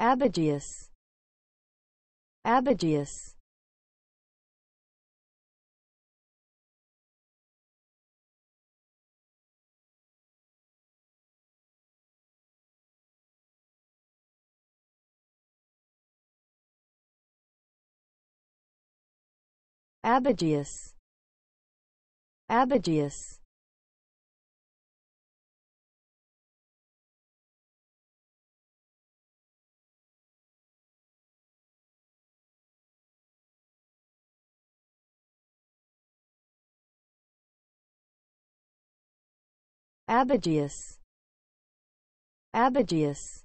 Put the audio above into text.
Abigius. Abigius. Abigius. Abigius Abigius. Abigius